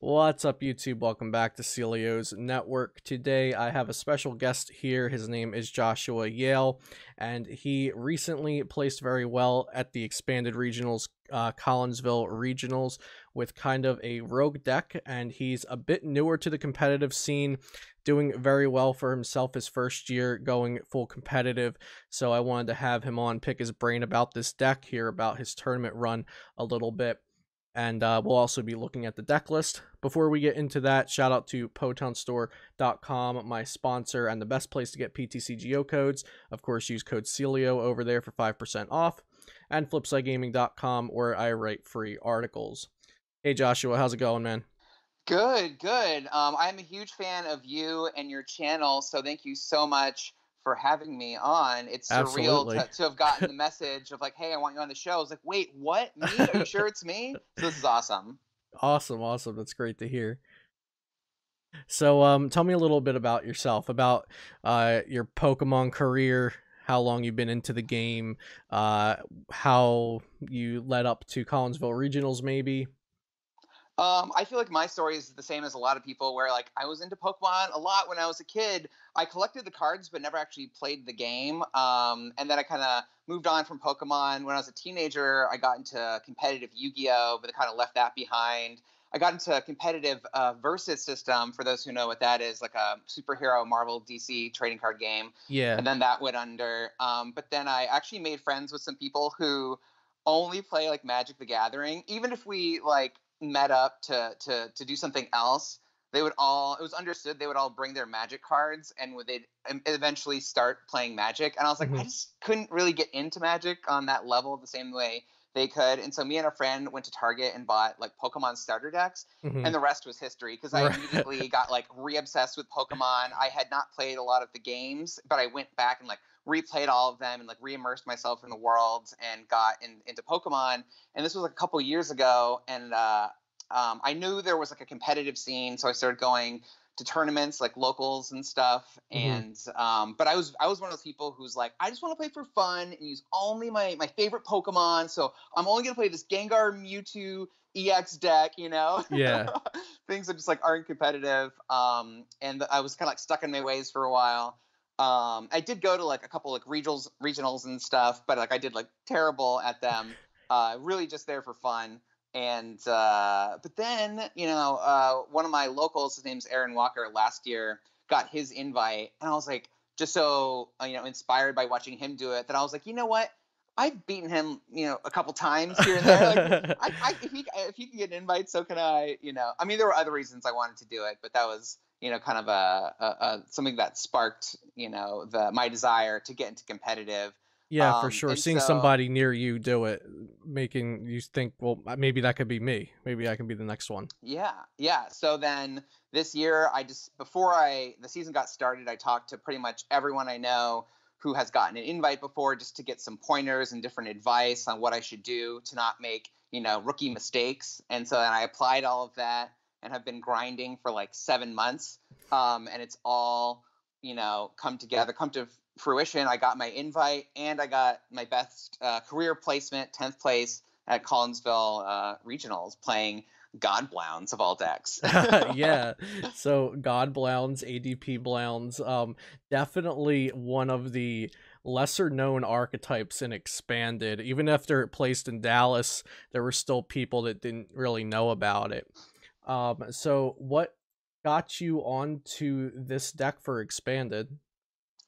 What's up, YouTube? Welcome back to Celio's Network. Today, I have a special guest here. His name is Joshua Yehl, and he recently placed very well at the expanded regionals, uh, Collinsville regionals, with kind of a rogue deck. And he's a bit newer to the competitive scene, doing very well for himself his first year going full competitive. So, I wanted to have him on, pick his brain about this deck, hear about his tournament run a little bit and uh, we'll also be looking at the deck list. Before we get into that, shout out to PotownStore.com, my sponsor and the best place to get PTCGO codes. Of course, use code CELIO over there for 5% off, and FlipsideGaming.com, where I write free articles. Hey, Joshua, how's it going, man? Good, good. Um, I'm a huge fan of you and your channel, so thank you so much for having me on. It's surreal to, to, have gotten the message of like, "Hey, I want you on the show." I was like, "Wait, what? Me? Are you sure it's me?" So this is awesome. Awesome, awesome. That's great to hear. So, um, tell me a little bit about yourself, about uh, your Pokemon career, how long you've been into the game, uh, how you led up to Collinsville Regionals, maybe. Um, I feel like my story is the same as a lot of people, where like I was into Pokemon a lot when I was a kid. I collected the cards, but never actually played the game. Um, and then I kind of moved on from Pokemon. When I was a teenager, I got into competitive Yu-Gi-Oh, but I kind of left that behind. I got into a competitive uh, versus system. For those who know what that is, like a superhero Marvel DC trading card game. Yeah. And then that went under. Um, but then I actually made friends with some people who only play like Magic the Gathering. Even if we like met up to to to do something else, they would all it was understood they would all bring their magic cards and would they'd eventually start playing magic and i was like mm-hmm. i just couldn't really get into magic on that level the same way they could and so me and a friend went to target and bought like pokemon starter decks mm-hmm. and the rest was history because i immediately got like re-obsessed with pokemon i had not played a lot of the games but i went back and like replayed all of them and like re-immersed myself in the world and got in, into Pokemon. And this was like a couple years ago, and uh, um, I knew there was like a competitive scene, so I started going to tournaments like locals and stuff. Mm-hmm. And um, but I was I was one of those people who's like, I just want to play for fun and use only my my favorite Pokemon. So I'm only gonna play this Gengar, Mewtwo, EX deck, you know? Yeah. Things that just like aren't competitive. Um, and I was kind of like stuck in my ways for a while. Um, I did go to like a couple like regionals, regionals and stuff, but like I did like terrible at them. Uh, really just there for fun. And uh, but then you know uh, one of my locals, his name's Aaron Walker, last year got his invite, and I was like just so uh, you know inspired by watching him do it that I was like, you know what, I've beaten him, you know, a couple times here and there. Like, I, I, if he if he can get an invite, so can I. You know, I mean, there were other reasons I wanted to do it, but that was you know kind of a, a, a something that sparked you know the my desire to get into competitive. Yeah um, for sure seeing so, somebody near you do it making you think well maybe that could be me. Maybe i can be the next one. Yeah yeah. So then this year i just before i the season got started i talked to pretty much everyone i know who has gotten an invite before just to get some pointers and different advice on what i should do to not make you know rookie mistakes. And so then i applied all of that and have been grinding for like seven months. Um, and it's all, you know, come together, come to fruition. I got my invite and I got my best uh, career placement, 10th place at Collinsville uh, Regionals, playing God Blowns of all decks. yeah. So God Blowns, ADP Blowns, um, definitely one of the lesser known archetypes in expanded. Even after it placed in Dallas, there were still people that didn't really know about it. Um, so what got you onto this deck for expanded?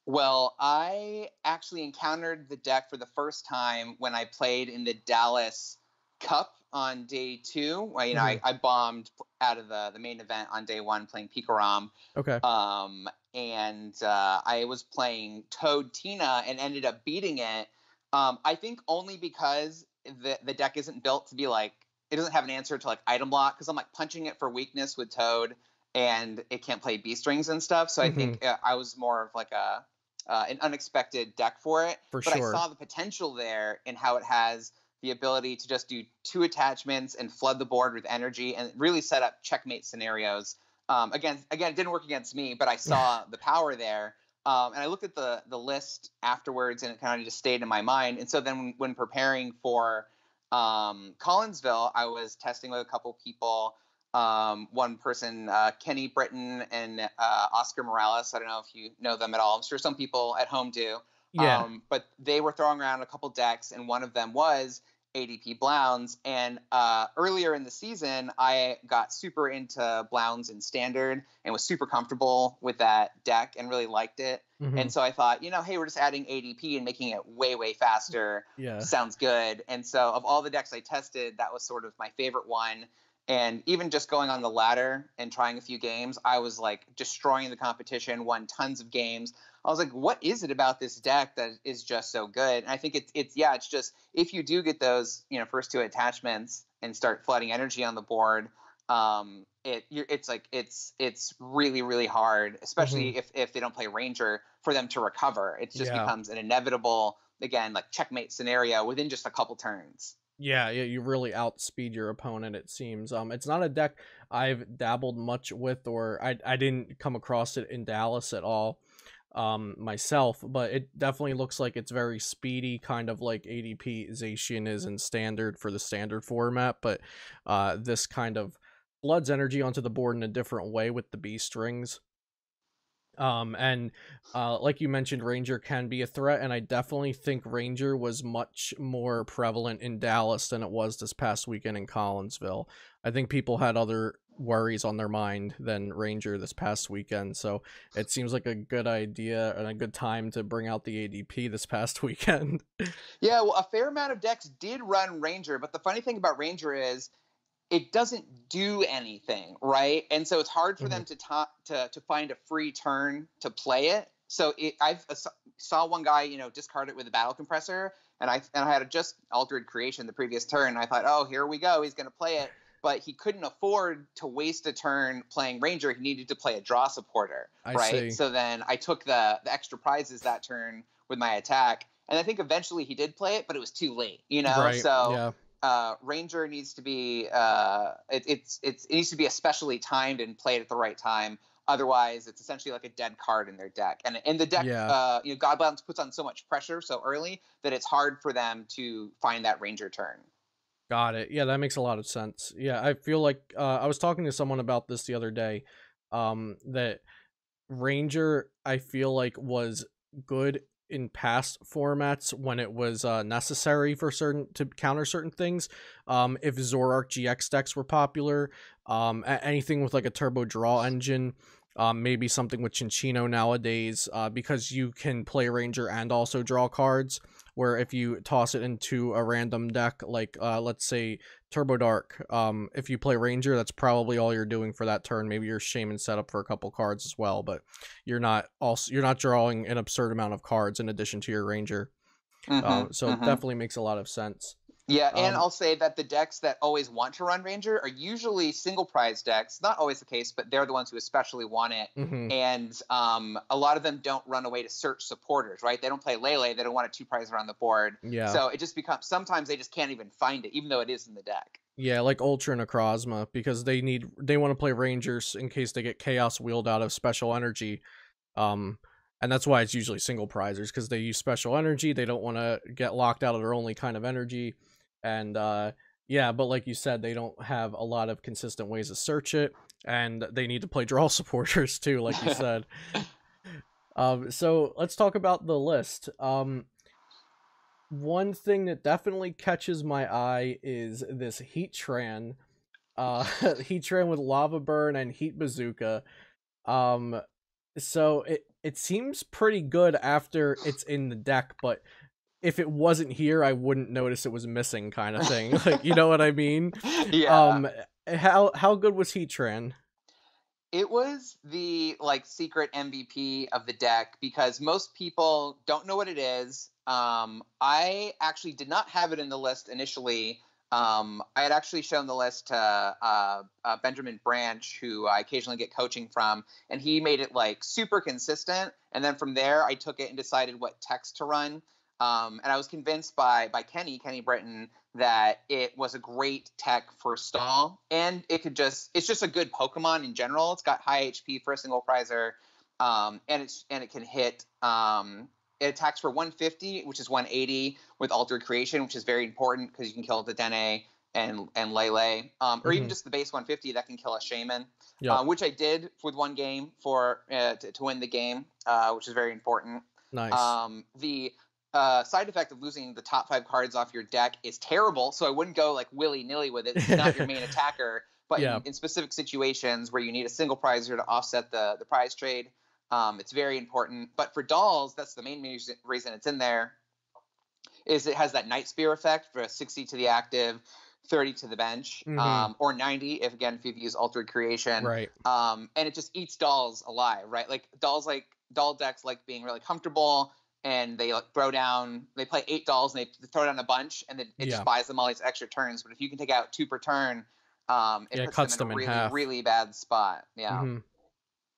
Well, I actually encountered the deck for the first time when I played in the Dallas Cup on day two. Well, you know, mm-hmm. I, I, bombed out of the, the main event on day one playing Pikarom. Okay. Um, and uh, I was playing Toad Tina and ended up beating it. Um, I think only because the the deck isn't built to be like it doesn't have an answer to like item block because I'm like punching it for weakness with Toad, and it can't play Beast Rings and stuff. So mm-hmm. I think uh, I was more of like a uh, an unexpected deck for it. For but sure. I saw the potential there in how it has the ability to just do two attachments and flood the board with energy and really set up checkmate scenarios. Um, again, again, it didn't work against me, but I saw the power there. Um, and I looked at the the list afterwards, and it kind of just stayed in my mind. And so then, when, when preparing for um, Collinsville, I was testing with a couple people um, one person, uh, Kenny Britton and uh, Oscar Morales. I don't know if you know them at all. I'm sure some people at home do. Yeah. Um, but they were throwing around a couple decks, and one of them was ADP Blowns. And uh, earlier in the season, I got super into Blowns in Standard and was super comfortable with that deck and really liked it. Mhm. And so I thought, you know, hey, we're just adding ADP and making it way, way faster. yeah. Sounds good. And so, of all the decks I tested, that was sort of my favorite one. And even just going on the ladder and trying a few games, I was like destroying the competition, won tons of games. I was like, what is it about this deck that is just so good? And I think it's it's yeah, it's just if you do get those, you know, first two attachments and start flooding energy on the board, um, it you're, it's like it's it's really really hard, especially if if they don't play ranger for them to recover. It just Yeah. becomes an inevitable again like checkmate scenario within just a couple turns. Yeah, yeah, you really outspeed your opponent. It seems. Um, it's not a deck I've dabbled much with, or I I didn't come across it in Dallas at all, um, myself. But it definitely looks like it's very speedy, kind of like ADP Zacian is in standard for the standard format. But uh, this kind of floods energy onto the board in a different way with the Beast Rings. Um, and uh, like you mentioned, Ranger can be a threat, and I definitely think Ranger was much more prevalent in Dallas than it was this past weekend in Collinsville. I think people had other worries on their mind than Ranger this past weekend, so it seems like a good idea and a good time to bring out the ADP this past weekend. Yeah, well, a fair amount of decks did run Ranger, but the funny thing about Ranger is it doesn't do anything, right? And so it's hard for them to, ta- to to find a free turn to play it. So it, I've uh, saw one guy, you know, discard it with a battle compressor, and I and I had just altered creation the previous turn. I thought, oh, here we go, he's going to play it. But he couldn't afford to waste a turn playing Ranger. He needed to play a draw supporter, I right? see. So then I took the the extra prizes that turn with my attack, and I think eventually he did play it, but it was too late, you know. right? So yeah, uh, Ranger needs to be uh, it, it's it's it needs to be especially timed and played at the right time. Otherwise, it's essentially like a dead card in their deck. And in the deck, Yeah. uh, you know, Godbound puts on so much pressure so early that it's hard for them to find that Ranger turn. Got it. Yeah, that makes a lot of sense. Yeah, I feel like uh, I was talking to someone about this the other day. Um, that Ranger, I feel like was good in past formats when it was uh, necessary for certain to counter certain things. Um, if Zoroark GX decks were popular, um, anything with like a turbo draw engine. Um, maybe something with Cinccino nowadays, uh, because you can play Ranger and also draw cards where if you toss it into a random deck like uh let's say turbo dark um if you play ranger that's probably all you're doing for that turn. Maybe you're Shaymin set up for a couple cards as well but you're not also you're not drawing an absurd amount of cards in addition to your ranger. Mhm, uh, so it mhm. definitely makes a lot of sense Yeah, and Um, I'll say that the decks that always want to run Ranger are usually single prize decks. Not always the case, but they're the ones who especially want it. hmm And um, a lot of them don't run away to search supporters, right? They don't play Lele. They don't want a two prize around the board. yeah So it just becomes sometimes they just can't even find it, even though it is in the deck. Yeah, like Ultra Necrozma, because they need they want to play Rangers in case they get Chaos wheeled out of Special Energy, um, and that's why it's usually single prizers because they use Special Energy. They don't want to get locked out of their only kind of energy, and uh, yeah, but like you said, they don't have a lot of consistent ways to search it, and they need to play draw supporters too, like you said. um, so let's talk about the list. Um, one thing that definitely catches my eye is this Heatran. Uh Heatran with Lava Burn and Heat Bazooka. Um so it it seems pretty good after it's in the deck, but if it wasn't here, I wouldn't notice it was missing kind of thing. like you know what I mean? yeah. Um how how good was Heatran? it was the like secret MVP of the deck because most people don't know what it is. Um, I actually did not have it in the list initially. Um, I had actually shown the list to uh, uh, Benjamin Branch, who I occasionally get coaching from, and he made it like super consistent. And then from there, I took it and decided what text to run. Um, and I was convinced by by Kenny, Kenny Britton, that it was a great tech for stall, and it could just it's just a good Pokemon in general. It's got high HP for a single prizer, um, and it's and it can hit. Um, it attacks for 150, which is 180 with Altered Creation, which is very important because you can kill the Dedenne and and Lele, um, or even Mhm. just the base 150 that can kill a Shaymin, Yep. uh, which I did with one game for uh, to, to win the game, uh, which is very important. Nice. Um, the uh, side effect of losing the top five cards off your deck is terrible, so I wouldn't go like willy nilly with it. It's not your main attacker, but Yeah. in, in specific situations where you need a single prizer to offset the the prize trade, um, it's very important. But for dolls, that's the main reason, reason it's in there. Is it has that night spear effect for a 60 to the active, 30 to the bench, Mhm. um, or 90 if again if you've used altered creation right. um, and it just eats dolls alive, right? Like dolls, like doll decks, like being really comfortable, and they like throw down. They play eight dolls, and they throw down a bunch, and then it Yeah. just buys them all these extra turns. But if you can take out two per turn, um, it Yeah, it puts cuts them them in in a really, really bad spot. Yeah. Mhm.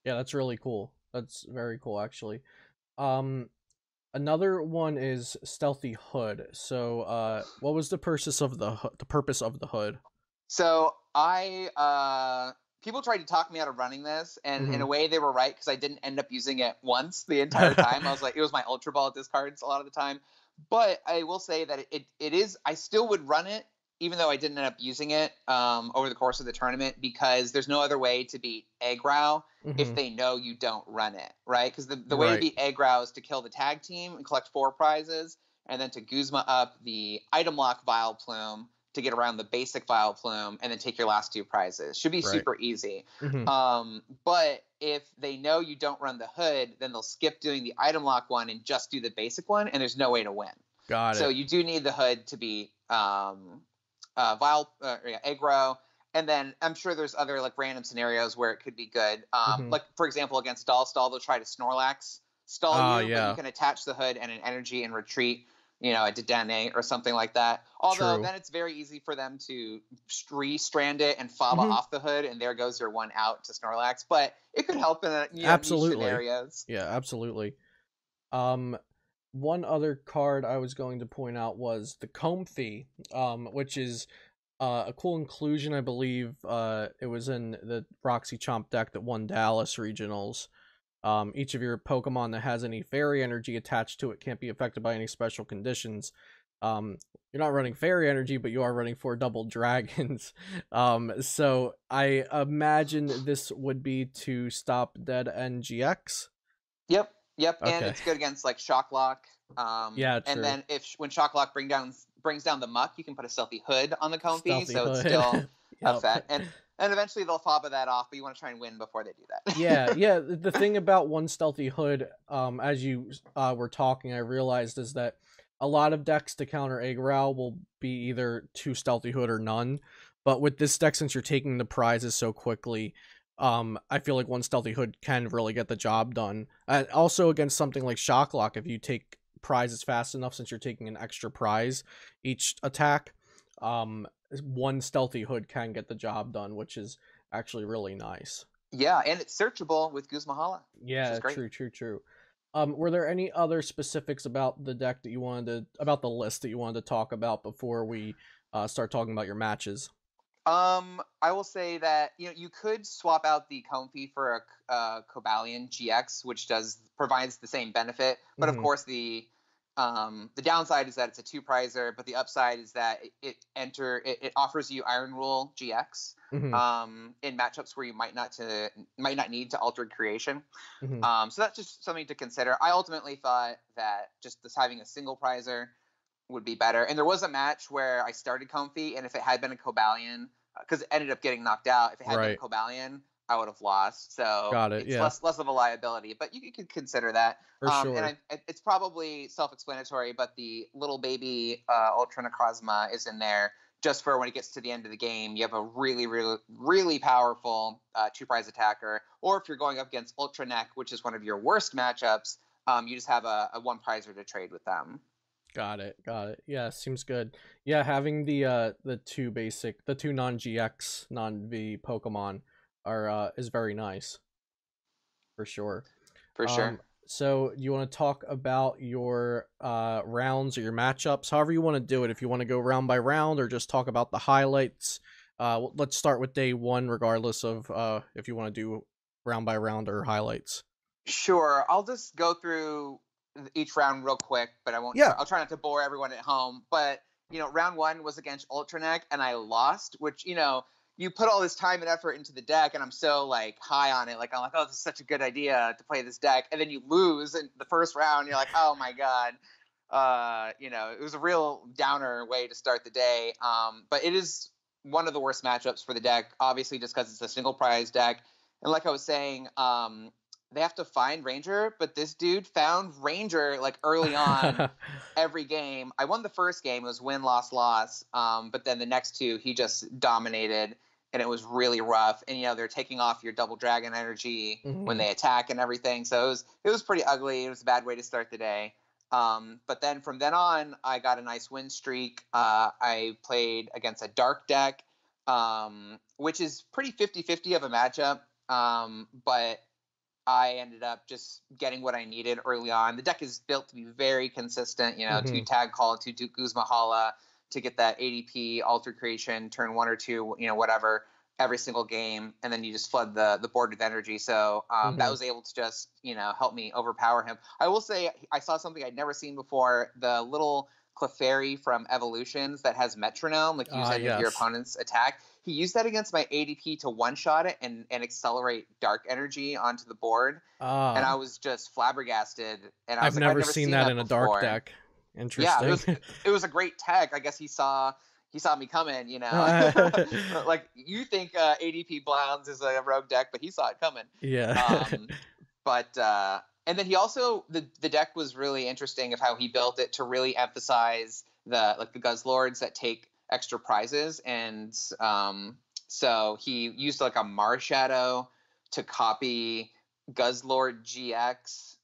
Yeah, that's really cool. That's very cool, actually. Um, another one is stealthy hood. So, uh, what was the purpose of the the purpose of the hood? So I, uh, people tried to talk me out of running this, and in Mhm. a way they were right because I didn't end up using it once the entire time. I was like, it was my ultra ball discards a lot of the time. But I will say that it it is. I still would run it, even though I didn't end up using it um, over the course of the tournament because there's no other way to beat Agrow if Mhm. they know you don't run it, right? Because the, the way Right. to beat Agrow is to kill the tag team and collect four prizes, and then to Guzma up the item lock Vileplume to get around the basic Vileplume, and then take your last two prizes. Should be Right. super easy. Mhm. Um, but if they know you don't run the hood, then they'll skip doing the item lock one and just do the basic one, and there's no way to win. Got it. So you do need the hood to be um, uh, Vile, uh, yeah, Aggro. And then I'm sure there's other like random scenarios where it could be good. Um, Mhm. Like for example, against Doll Stall, they'll try to Snorlax stall Ah, you, but you can attach the hood and an energy and retreat. You know, a Dedenne or something like that. Although True. then it's very easy for them to re-strand it and fob Mhm. off the hood, and there goes your one out to Snorlax. But it could help in a, you know, Absolutely. scenarios. Yeah, absolutely. Um, one other card I was going to point out was the Comfey, um, which is uh, a cool inclusion. I believe uh, it was in the Roxy Chomp deck that won Dallas Regionals. Um, each of your Pokemon that has any Fairy Energy attached to it can't be affected by any special conditions. Um, you're not running Fairy Energy, but you are running four double dragons. um, so I imagine this would be to stop Dedenne GX. Yep, yep, and it's good against like shock lock. Um, Yeah, true. And then if when shock lock bring down brings down the muck, you can put a stealthy hood on the Comfey, Stealthy so it's hood. still a Yep. fet. And and eventually they'll fob that off, but you want to try and win before they do that. yeah, yeah. The thing about one stealthy hood, um, as you uh, were talking, I realized is that a lot of decks to counter Agrowl will be either two stealthy hood or none. But with this deck, since you're taking the prizes so quickly, um, I feel like one stealthy hood can really get the job done. And also against something like Shocklock, if you take prizes fast enough, since you're taking an extra prize each attack, um, one stealthy hood can get the job done, which is actually really nice. yeah, and it's searchable with Guzmahala. Yeah, true, true, true. Um, were there any other specifics about the deck that you wanted to about the list that you wanted to talk about before we uh, start talking about your matches? Um, I will say that you know you could swap out the Comfey for a uh, Cobalion GX, which does provides the same benefit, but Mhm. of course the um, the downside is that it's a two prizer, but the upside is that it, it enter it, it offers you Iron Rule GX Mhm, um, in matchups where you might not to might not need to altered creation. mhm. Um, so that's just something to consider. I ultimately thought that just this having a single prizer would be better. And there was a match where I started Comfey, and if it had been a Cobalion, because it ended up getting knocked out, if it had Right. been a Cobalion, I would have lost. So Got it, it's yeah. less less of a liability, but you, you could consider that. For um, sure. And I, it's probably self-explanatory, but the little baby uh, Ultra Necrozma is in there just for when it gets to the end of the game. You have a really, really, really powerful uh, two prize attacker, or if you're going up against Ultra Neck, which is one of your worst matchups, um, you just have a, a one prizer to trade with them. Got it, got it. Yeah, seems good. Yeah, having the uh the two basic, the two non GX, non V Pokemon are uh is very nice. For sure. For sure. Um, so you want to talk about your uh, rounds or your matchups, however you want to do it. If you want to go round by round or just talk about the highlights, uh, let's start with day one, regardless of uh, if you want to do round by round or highlights. Sure. I'll just go through each round real quick, but I won't. Yeah. I'll try not to bore everyone at home. But you know, round one was against Ultraneck, and I lost, which you know, you put all this time and effort into the deck, and I'm so like high on it. Like I'm like, oh, this is such a good idea to play this deck, and then you lose in the first round. You're like, oh my god. Uh, you know, it was a real downer way to start the day. Um, but it is one of the worst matchups for the deck, obviously, just because it's a single prize deck. And like I was saying, um, they have to find Ranger, but this dude found Ranger like early on every game. I won the first game, it was win, loss, loss. Um, but then the next two, he just dominated and it was really rough. And you know, they're taking off your double dragon energy mm-hmm. when they attack and everything. So it was it was pretty ugly. It was a bad way to start the day. Um, but then from then on, I got a nice win streak. Uh, I played against a dark deck, um, which is pretty 50 50 of a matchup. Um, but I ended up just getting what I needed early on. The deck is built to be very consistent, you know, mm-hmm. two tag call, two Guzma Hala to get that ADP alter creation, turn one or two, you know, whatever, every single game, and then you just flood the the board with energy. So um, mm-hmm. that was able to just, you know, help me overpower him. I will say I saw something I'd never seen before. The little Clefairy from Evolutions that has metronome, like use uh, yes. your opponent's attack he used that against my ADP to one shot it and, and accelerate dark energy onto the board. Uh, and I was just flabbergasted. And I have like, never, never, seen, that, that in a dark deck. Interesting. Yeah, it was, it was a great tech. I guess he saw he saw me coming, you know. like you think uh, ADP Blowns is a rogue deck, but he saw it coming. Yeah. um, but uh, and then he also the the deck was really interesting of how he built it to really emphasize the like the Guzzlords that take extra prizes, and um, so he used like a Marshadow to copy Guzzlord GX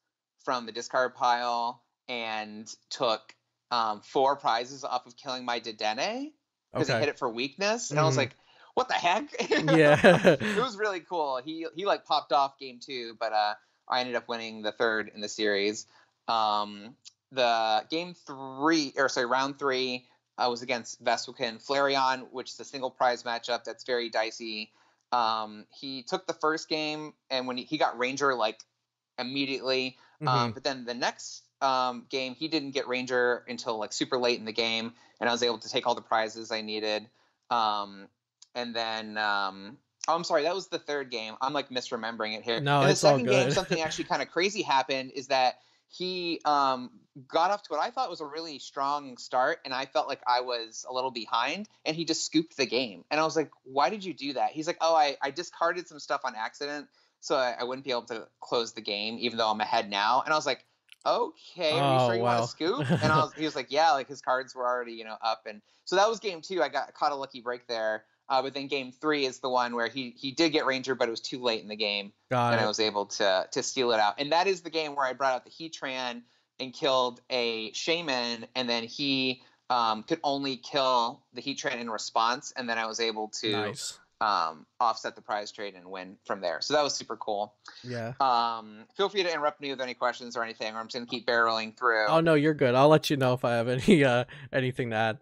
from the discard pile and took um, four prizes off of killing my Dedenne because okay. he hit it for weakness, and mm. I was mm-hmm. like, "What the heck?" yeah, it was really cool. He he like popped off game two, but uh, I ended up winning the third in the series. Um, the game three or sorry round three uh, was against Vespiquen Flareon, which is a single prize matchup that's very dicey. Um, he took the first game, and when he, he got Ranger like immediately, um, mm-hmm. um, but then the next um, game he didn't get Ranger until like super late in the game, and I was able to take all the prizes I needed. Um, and then um, oh, I'm sorry, that was the third game. I'm like misremembering it here. No, in the second game, something actually kind of crazy happened. Is that he um, got off to what I thought was a really strong start, and I felt like I was a little behind, and he just scooped the game. And I was like, "Why did you do that?" He's like, "Oh, I, I discarded some stuff on accident, so I, I wouldn't be able to close the game, even though I'm ahead now." And I was like, "Okay, are you oh, sure you wow. want to scoop?" And I was, he was like, "Yeah, like his cards were already, you know, up." And so that was game two. I got caught a lucky break there. Uh, but then game three is the one where he he did get Ranger, but it was too late in the game, Got and it. I was able to to steal it out. And that is the game where I brought out the Heatran and killed a Shaymin, and then he um, could only kill the Heatran in response, and then I was able to nice. um, offset the prize trade and win from there. So that was super cool. Yeah. Um, feel free to interrupt me with any questions or anything, or I'm just gonna keep barreling through. Oh no, you're good. I'll let you know if I have any uh, anything to add.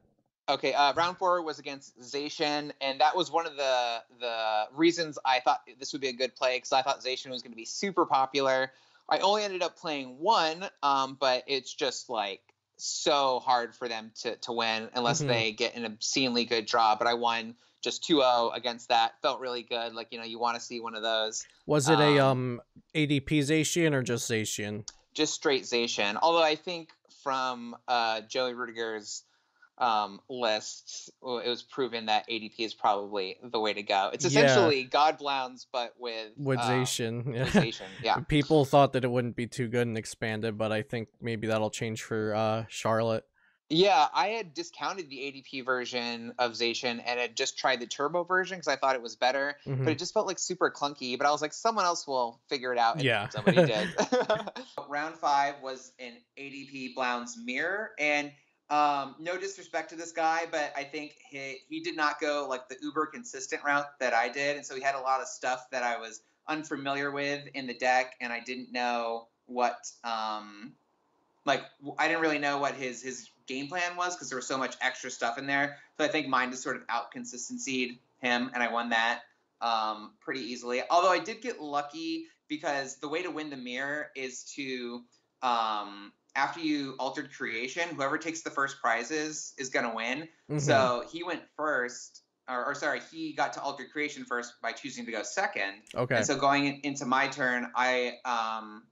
Okay, uh, round four was against Zacian, and that was one of the the reasons I thought this would be a good play because I thought Zacian was going to be super popular. I only ended up playing one, um, but it's just like so hard for them to to win unless mm-hmm. they get an obscenely good draw. But I won just 2-0 against that. Felt really good. Like you know, you want to see one of those. Was it um, a um ADP Zacian or just Zacian? Just straight Zacian. Although I think from uh, Joey Rudiger's um, lists, it was proven that ADP is probably the way to go. It's essentially yeah. God Blowns, but with with um, Yeah. Yeah. People thought that it wouldn't be too good and expanded, but I think maybe that'll change for uh, Charlotte. Yeah, I had discounted the ADP version of Zacian and had just tried the turbo version because I thought it was better, mm-hmm. but it just felt like super clunky. But I was like, someone else will figure it out. And yeah, somebody did. Round five was an ADP Blowns mirror, and um, no disrespect to this guy, but I think he he did not go like the uber consistent route that I did, and so he had a lot of stuff that I was unfamiliar with in the deck, and I didn't know what um, like I didn't really know what his his game plan was because there was so much extra stuff in there. So I think mine just sort of out consistencyed him, and I won that um, pretty easily. Although I did get lucky because the way to win the mirror is to um, after you altered creation, whoever takes the first prizes is gonna win. Mhm. So he went first, or, or sorry, he got to altered creation first by choosing to go second. okay. And so going in, into my turn, I um,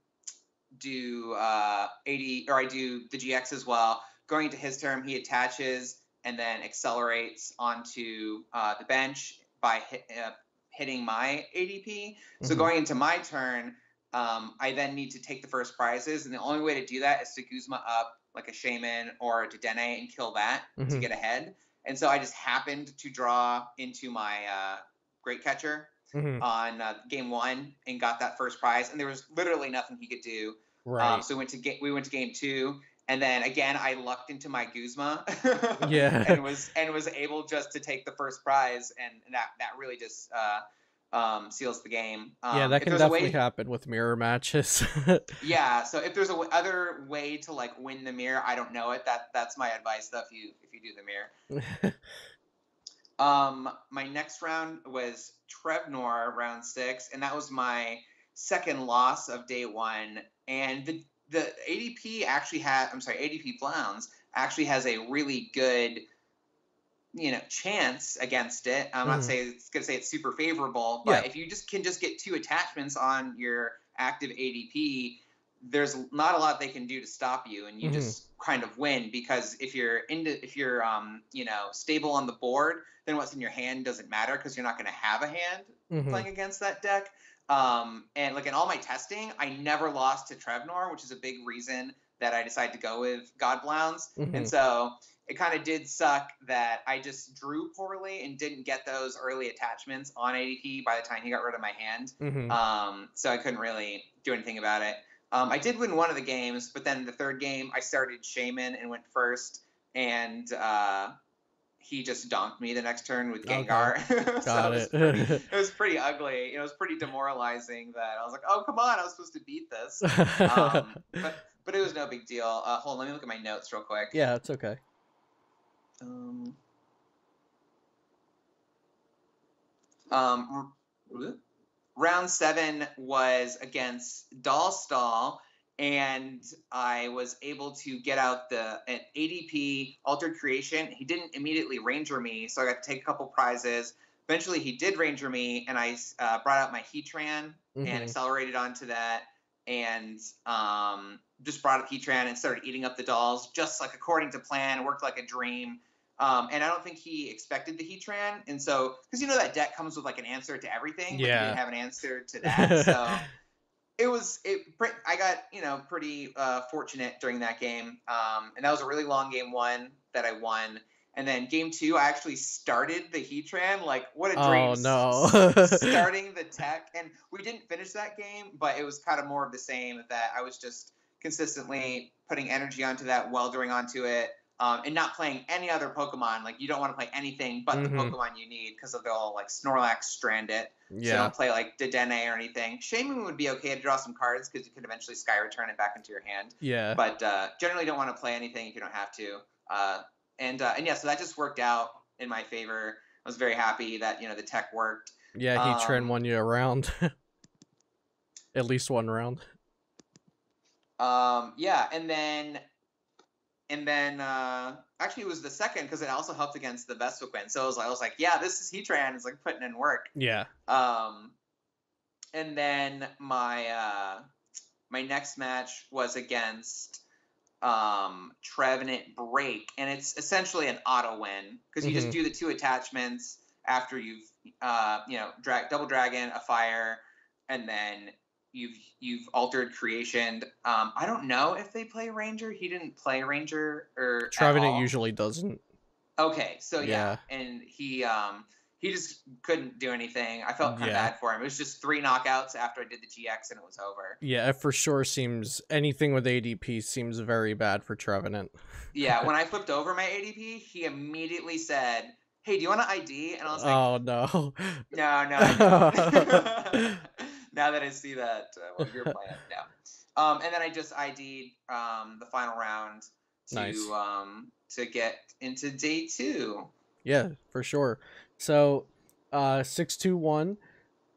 do uh, 80, or I do the GX as well. Going into his turn, he attaches and then accelerates onto uh, the bench by hit, uh, hitting my ADP. So Mhm. going into my turn, um, I then need to take the first prizes, and the only way to do that is to Guzma up like a Shaymin or a Dedenne and kill that to Mhm. get ahead. And so I just happened to draw into my uh, Great Catcher Mhm. on uh, game one and got that first prize, and there was literally nothing he could do. right. Um, so we went to ga- we went to game two, and then again I lucked into my Guzma. Yeah. and was and was able just to take the first prize, and, and that that really just uh, um, seals the game. Um, yeah, that can a way- definitely happen with mirror matches. yeah. So if there's a w- other way to like win the mirror, I don't know it. That that's my advice though. If you if you do the mirror. Um, my next round was Trevenant round six, and that was my second loss of day one. And the the ADP actually had I'm sorry, ADP Blowns actually has a really good you know chance against it. I'm Mhm. not saying it's gonna say it's super favorable, but Yeah. if you just can just get two attachments on your active ADP, there's not a lot they can do to stop you, and you Mhm. just kind of win because if you're into if you're um you know stable on the board, then what's in your hand doesn't matter because you're not going to have a hand Mhm. playing against that deck. Um, and like in all my testing, I never lost to Trevenant, which is a big reason that I decided to go with Godblowns. Mhm. And so it kind of did suck that I just drew poorly and didn't get those early attachments on ADP by the time he got rid of my hand. Mhm. Um, so I couldn't really do anything about it. Um, I did win one of the games, but then the third game I started Shaymin and went first, and uh, he just donked me the next turn with Okay. Gengar. so Got it, was it. pretty, it was pretty ugly. It was pretty demoralizing that I was like, oh come on, I was supposed to beat this. Um, but but it was no big deal. Uh, hold on, let me look at my notes real quick. yeah, it's okay. Um, um, round seven was against Dollstall, and I was able to get out the an ADP altered creation. He didn't immediately ranger me, so I got to take a couple prizes. Eventually, he did ranger me, and I uh, brought out my Heatran and Mhm. accelerated onto that and um, just brought up Heatran and started eating up the dolls just like according to plan. Worked like a dream. Um, and I don't think he expected the Heatran. And so, because you know that deck comes with like an answer to everything. he Yeah. didn't have an answer to that. so it was, it. I got, you know, pretty uh, fortunate during that game. Um, and that was a really long game one that I won. And then game two, I actually started the Heatran. Like, what a dream. Oh, no. starting the tech. And we didn't finish that game, but it was kind of more of the same that I was just consistently putting energy onto that, weldering onto it, um, and not playing any other Pokemon. Like, you don't want to play anything but Mhm. the Pokemon you need because they'll, like, Snorlax strand it. So yeah. don't play, like, Dedenne or anything. Shaymin would be okay to draw some cards because you could eventually Sky Return it back into your hand Yeah. but uh, generally don't want to play anything if you don't have to. Uh, and uh, and yeah, so that just worked out in my favor. I was very happy that you know the tech worked. Yeah, he um, won you around. At least one round. Um, yeah, and then and then uh, actually it was the second because it also helped against the Vespiquen. So I was, I was like, yeah, this is Heatran. It's like putting in work. Yeah. Um, and then my uh, my next match was against um, Trevenant Break, and it's essentially an auto win because you Mhm. just do the two attachments after you've uh, you know drag double dragon, a fire, and then you've you've altered creation. Um, I don't know if they play Ranger. He didn't play Ranger or Trevenant usually doesn't. Okay, so yeah, Yeah. and he um he just couldn't do anything. I felt kind of Yeah. bad for him. It was just three knockouts after I did the GX and it was over. Yeah, it for sure seems anything with ADP seems very bad for Trevenant. Yeah, when I flipped over my ADP, he immediately said, "Hey, do you want an ID?" And I was like, Oh no. "No, no." Now that I see that, uh, what you're playing, no. Um, and then I just ID'd um, the final round to Nice. um to get into day two. Yeah, for sure. So, uh, six two one,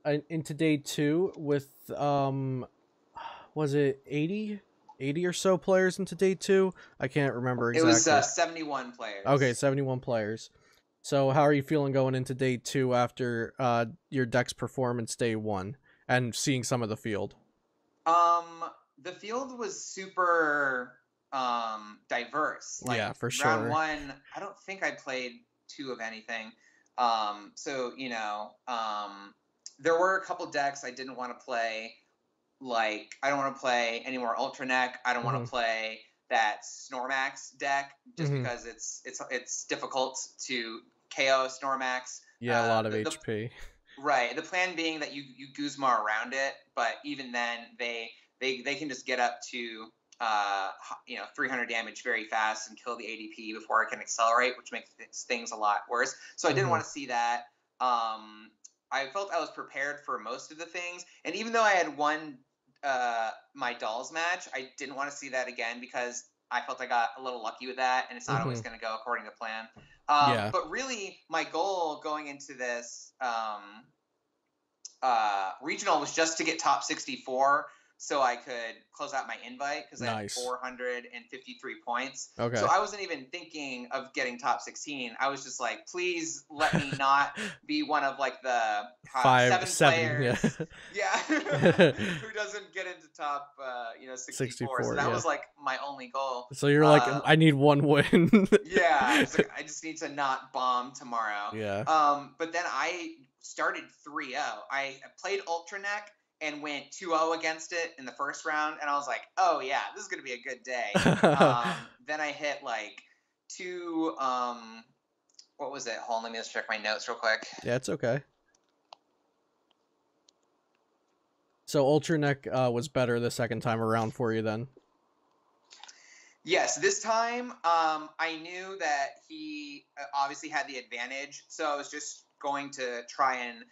uh, into day two with um, was it eighty? 80 or so players into day two. I can't remember exactly. It was uh, 71 players. Okay, 71 players. So how are you feeling going into day two after uh, your deck's performance day one and seeing some of the field? Um, the field was super um diverse. Like, yeah, for sure. Round one, I don't think I played two of anything. Um, so you know, um, there were a couple decks I didn't want to play. Like I don't want to play any more Ultra Neck. I don't Mhm. want to play that Snorlax deck just Mhm. because it's it's it's difficult to KO Snorlax. Yeah, a Uh, lot of the- the- HP. Right. The plan being that you you Guzma around it, but even then they they they can just get up to uh you know 300 damage very fast and kill the ADP before I can accelerate, which makes things a lot worse. So I didn't Mhm. want to see that. Um, I felt I was prepared for most of the things, and even though I had won uh my dolls match, I didn't want to see that again because I felt I got a little lucky with that, and it's not always going to go according to plan. Um, Yeah. But really, my goal going into this um, uh, regional was just to get top 64 so I could close out my invite because Nice. I had 453 points. Okay. So I wasn't even thinking of getting top 16. I was just like, please let me not be one of like the uh, Five, seven, seven, players. yeah. Yeah. Who doesn't get into top, uh, you know, 64. 64, so that yeah. was like my only goal. so you're like, Uh, I need one win. Yeah. I, was like, I just need to not bomb tomorrow. yeah. Um, but then I started 3 0. I played Ultra Neck and went 2 0 against it in the first round. And I was like, oh, yeah, this is going to be a good day. um, then I hit like two. Um, what was it? Hold on, let me just check my notes real quick. yeah, it's okay. So Ultra Neck uh, was better the second time around for you then. Yes, this time um, I knew that he uh, obviously had the advantage, so I was just going to try and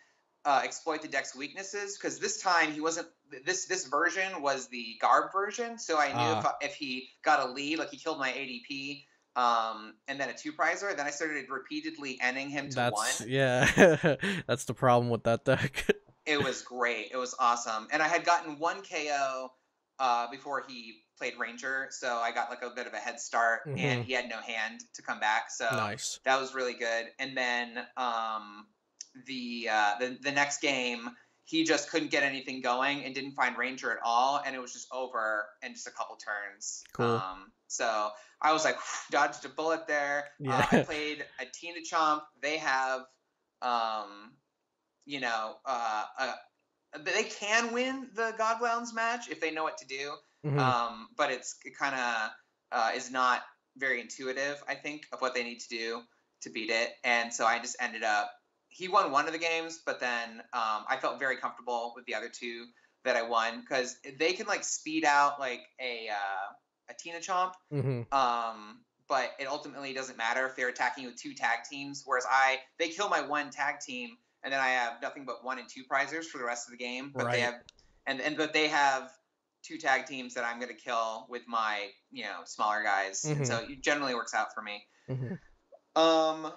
uh, exploit the deck's weaknesses because this time he wasn't. This this version was the Garb version, so I knew if, Ah. if he got a lead, like he killed my ADP, um, and then a two prizer, then I started repeatedly ending him to That's one. yeah. That's the problem with that deck. It was great. It was awesome. And I had gotten one KO uh, before he played Ranger, so I got like a bit of a head start, Mhm. and he had no hand to come back. So nice. that was really good. And then um, the, uh, the the next game, he just couldn't get anything going and didn't find Ranger at all, and it was just over in just a couple turns. Cool. Um, so I was like, dodged a bullet there. Uh, I Yeah. played a Tina Chomp. They have, um, you know, uh, uh, they can win the Godblowns match if they know what to do Mhm. um, but it's it kind of uh, is not very intuitive. I think of what they need to do to beat it, and so I just ended up. He won one of the games, but then um, I felt very comfortable with the other two that I won because they can like speed out like a uh, a Tina Chomp, Mhm. um, but it ultimately doesn't matter if they're attacking with two tag teams. Whereas I, they kill my one tag team, and then I have nothing but one and two prizers for the rest of the game. But Right. they have, and and but they have two tag teams that I'm going to kill with my you know smaller guys, Mhm. and so it generally works out for me. Mhm. Um.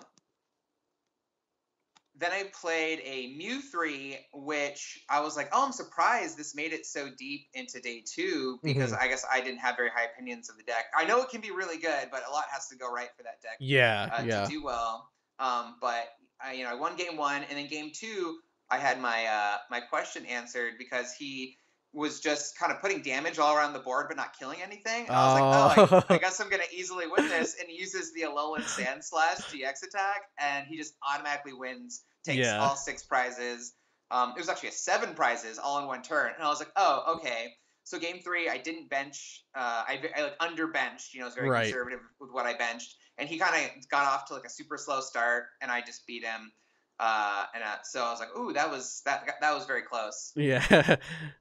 Then I played a Mew three, which I was like, "Oh, I'm surprised this made it so deep into day two because I guess I didn't have very high opinions of the deck. I know it can be really good, but a lot has to go right for that deck Yeah. uh, yeah. to do well. Um, but I, you know, I won game one, and then game two, I had my uh, my question answered because he was just kind of putting damage all around the board, but not killing anything. And I was like, oh, I, I guess I'm gonna easily win this. And he uses the Alolan Sandslash GX attack, and he just automatically wins, takes Yeah. all six prizes. Um, it was actually a seven prizes all in one turn, and I was like, oh, okay. So game three, I didn't bench. Uh, I, I like under benched. You know, I was very Right. conservative with what I benched, and he kind of got off to like a super slow start, and I just beat him. Uh, and uh, so I was like, ooh, that was that that was very close. Yeah.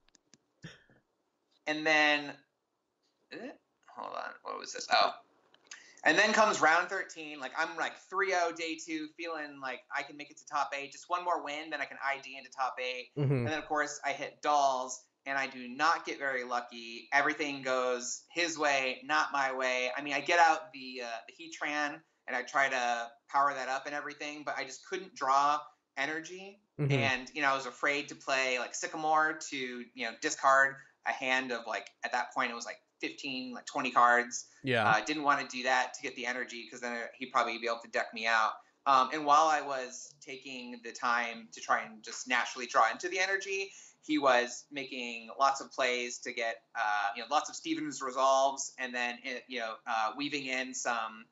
And then, eh, hold on, what was this? Oh, and then comes round 13. Like I'm like 3-0 day two, feeling like I can make it to top eight. Just one more win, then I can ID into top eight. Mhm. And then of course I hit dolls, and I do not get very lucky. Everything goes his way, not my way. I mean, I get out the uh, the Heatran, and I try to power that up and everything, but I just couldn't draw energy Mhm. and you know I was afraid to play like Sycamore to you know discard a hand of like at that point it was like 15, like 20 cards. Yeah. Uh, didn't want to do that to get the energy because then he'd probably be able to deck me out. Um, and while I was taking the time to try and just naturally draw into the energy, he was making lots of plays to get, uh, you know, lots of Steven's Resolves, and then it, you know, uh, weaving in some,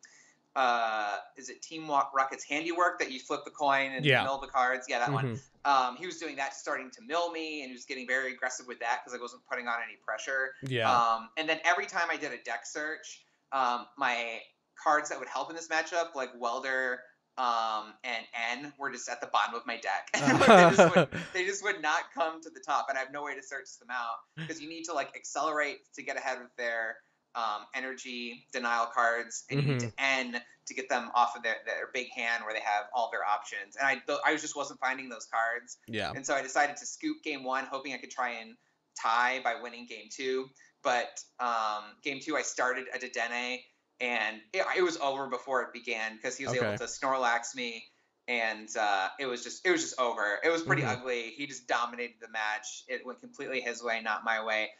uh, is it Team Rocket's handiwork that you flip the coin and Yeah. mill the cards? Yeah, that one. Mhm. Um, he was doing that, starting to mill me, and he was getting very aggressive with that because I wasn't putting on any pressure. Yeah. Um, and then every time I did a deck search, um, my cards that would help in this matchup, like Welder um, and N, were just at the bottom of my deck. They, just would, they just would not come to the top, and I have no way to search them out because you need to like accelerate to get ahead of their um, energy denial cards, and you need to N to get them off of their, their big hand where they have all their options. And I, I just wasn't finding those cards. yeah. And so I decided to scoop game one, hoping I could try and tie by winning game two. But um, game two, I started a Dedenne, and it, it was over before it began because he was Okay. able to Snorlax me, and uh, it was just it was just over. It was pretty Mhm. ugly. He just dominated the match. It went completely his way, not my way.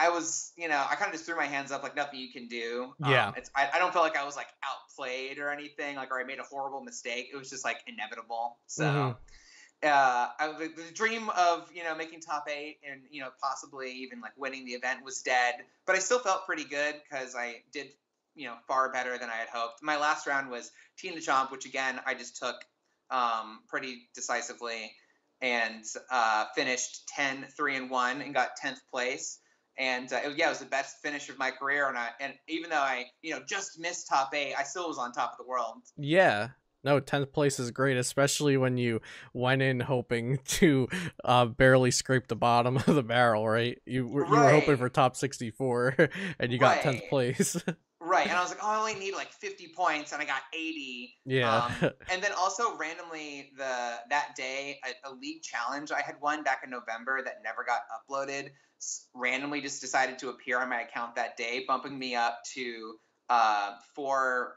I was, you know, I kind of just threw my hands up, like nothing you can do. Yeah. Um, it's, I, I don't feel like I was like outplayed or anything, like or I made a horrible mistake. It was just like inevitable. So Mhm. uh, I, the, the dream of you know making top eight and you know possibly even like winning the event was dead, but I still felt pretty good because I did you know far better than I had hoped. My last round was Tina Chomp, which again I just took um, pretty decisively and uh, finished 10 3 and 1 and got 10th place and uh, it, yeah it was the best finish of my career and I and even though I you know just missed top 8 I still was on top of the world Yeah. No, tenth place is great, especially when you went in hoping to uh, barely scrape the bottom of the barrel, right? You were, you were hoping for top sixty four, and you got tenth Right. place. right and I was like oh I only need like 50 points and I got 80 yeah. Um, and then also randomly the that day a, a league challenge I had won back in November that never got uploaded s- randomly just decided to appear on my account that day, bumping me up to uh, four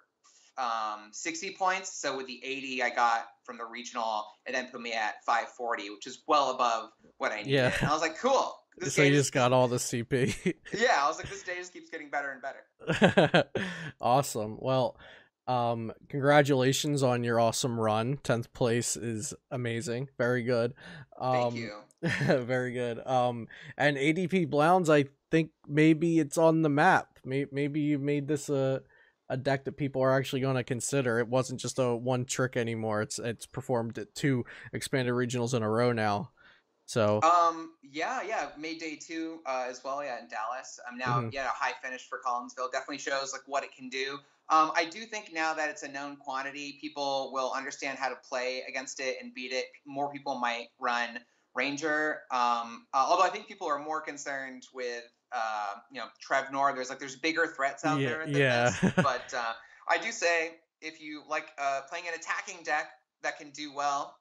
um, 60 points. So with the 80 I got from the regional, it then put me at 540, which is well above what I needed. Yeah. And I was like, cool. This so you just- got all the CP. yeah, I was like, this day just keeps getting better and better. awesome. Well, um, congratulations on your awesome run. Tenth place is amazing. Very good. Um, Thank you. very good. Um, and ADP Blowns, I think maybe it's on the map. Maybe maybe you made this a a deck that people are actually going to consider. It wasn't just a one trick anymore. It's it's performed at two expanded regionals in a row now. So Um, yeah, yeah, made day two uh, as well. Yeah, in Dallas. I'm now Mhm. yeah a high finish for Collinsville. Definitely shows like what it can do. Um, I do think now that it's a known quantity, people will understand how to play against it and beat it. More people might run Ranger. Um, uh, although I think people are more concerned with uh, you know Trevenant. There's like there's bigger threats out Yeah, there yeah. this. But uh, I do say if you like uh, playing an attacking deck that can do well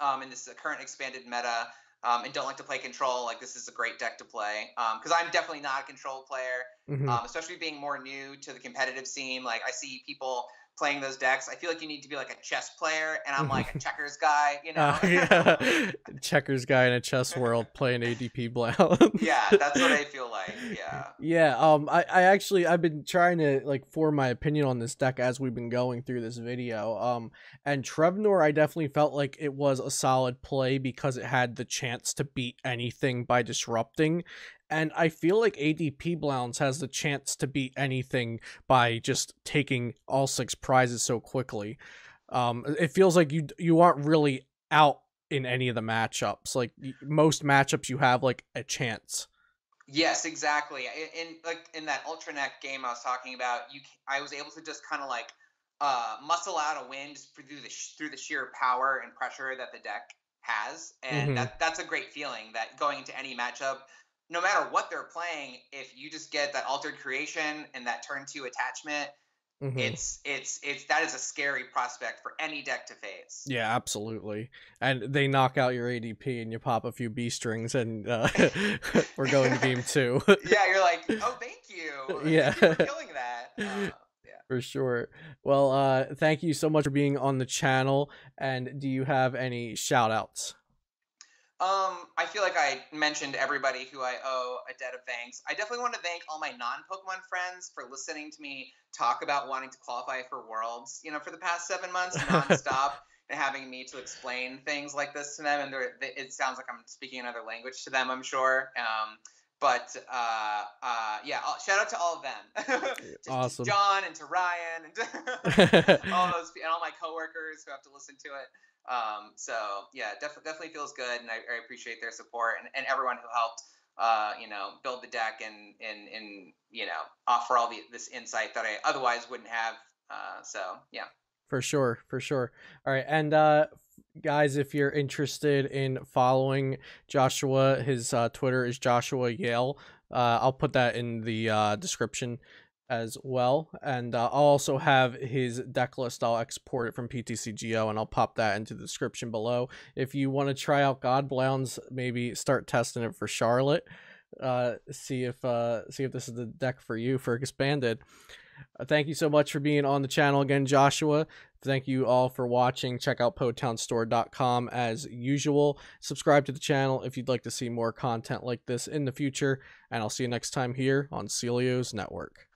um, in this uh, current expanded meta um, and don't like to play control, like this is a great deck to play. Because I'm definitely not a control player, mhm. um, especially being more new to the competitive scene. Like I see people playing those decks. I feel like you need to be like a chess player, and I'm like a checkers guy. You know? Uh, yeah. checkers guy in a chess world playing ADP Blowns. yeah, that's what I feel like. Yeah. Yeah, um I, I actually I've been trying to like form my opinion on this deck as we've been going through this video. Um and Trevenant I definitely felt like it was a solid play because it had the chance to beat anything by disrupting. And I feel like ADP Blowns has the chance to beat anything by just taking all six prizes so quickly. Um it feels like you you aren't really out in any of the matchups. Like most matchups you have like a chance. Yes, exactly. In, in like in that Ultraneck game I was talking about, you I was able to just kind of like uh, muscle out a win just through the sh- through the sheer power and pressure that the deck has, and Mhm. that that's a great feeling. That going into any matchup, no matter what they're playing, if you just get that altered creation and that turn two attachment, Mhm. it's it's it's that is a scary prospect for any deck to face. Yeah, absolutely. And they knock out your ADP and you pop a few Beast Rings and uh, we're going to game two yeah, you're like, oh, thank you. Yeah. Thank you for killing that. Uh, yeah. for sure. Well, uh, thank you so much for being on the channel. And do you have any shout outs? Um, I feel like I mentioned everybody who I owe a debt of thanks. I definitely want to thank all my non-Pokemon friends for listening to me talk about wanting to qualify for Worlds. You know, for the past seven months, nonstop, and having me to explain things like this to them, and it sounds like I'm speaking another language to them. I'm sure. Um, but uh, uh, yeah, shout out to all of them. to, awesome. To John and to Ryan and to all those and all my coworkers who have to listen to it. Um, so yeah, definitely definitely feels good, and I, I appreciate their support and, and everyone who helped. Uh, you know, build the deck and and and you know offer all the this insight that I otherwise wouldn't have. Uh, so yeah. For sure, for sure. All right, and uh, guys, if you're interested in following Joshua, his uh, Twitter is Joshua Yehl. Uh, I'll put that in the uh, description as well. And uh, I'll also have his deck list. I'll export it from PTCGO and I'll pop that into the description below. If you want to try out God Blowns, maybe start testing it for Charlotte. Uh, see if uh, see if this is the deck for you for expanded. Uh, thank you so much for being on the channel again, Joshua. Thank you all for watching. Check out PotownStore.com as usual. Subscribe to the channel if you'd like to see more content like this in the future. And I'll see you next time here on Celio's Network.